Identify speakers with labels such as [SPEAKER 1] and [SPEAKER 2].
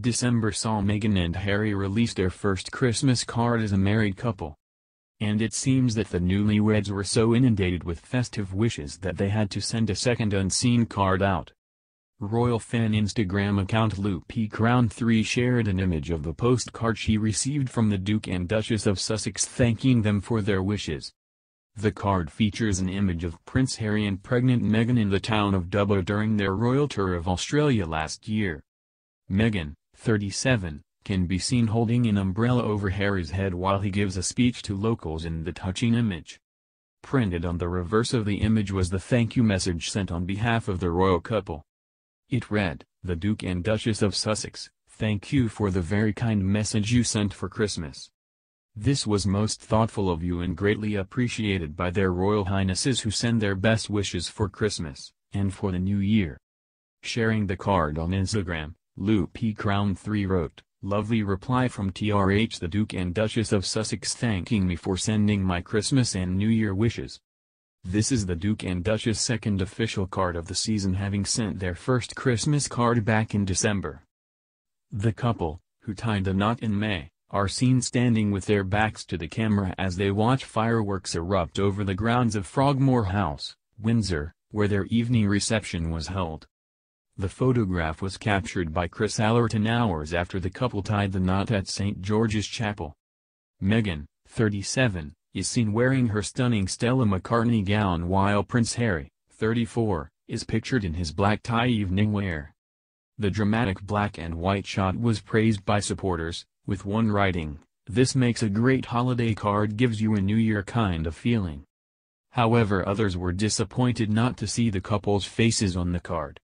[SPEAKER 1] December saw Meghan and Harry release their first Christmas card as a married couple. And it seems that the newlyweds were so inundated with festive wishes that they had to send a second unseen card out. Royal fan Instagram account Loopy Crown 3 shared an image of the postcard she received from the Duke and Duchess of Sussex thanking them for their wishes. The card features an image of Prince Harry and pregnant Meghan in the town of Dubbo during their royal tour of Australia last year. Meghan, 37, can be seen holding an umbrella over Harry's head while he gives a speech to locals in the touching image. Printed on the reverse of the image was the thank you message sent on behalf of the royal couple. It read, The Duke and Duchess of Sussex, thank you for the very kind message you sent for Christmas. This was most thoughtful of you and greatly appreciated by their royal highnesses who send their best wishes for Christmas, and for the new year. Sharing the card on Instagram, Loopy Crown 3 wrote, Lovely reply from TRH the Duke and Duchess of Sussex thanking me for sending my Christmas and New Year wishes. This is the Duke and Duchess' second official card of the season having sent their first Christmas card back in December. The couple, who tied the knot in May, are seen standing with their backs to the camera as they watch fireworks erupt over the grounds of Frogmore House, Windsor, where their evening reception was held. The photograph was captured by Chris Allerton hours after the couple tied the knot at St. George's Chapel. Meghan, 37, is seen wearing her stunning Stella McCartney gown while Prince Harry, 34, is pictured in his black tie evening wear. The dramatic black and white shot was praised by supporters, with one writing, this makes a great holiday card gives you a new year kind of feeling. However others were disappointed not to see the couple's faces on the card.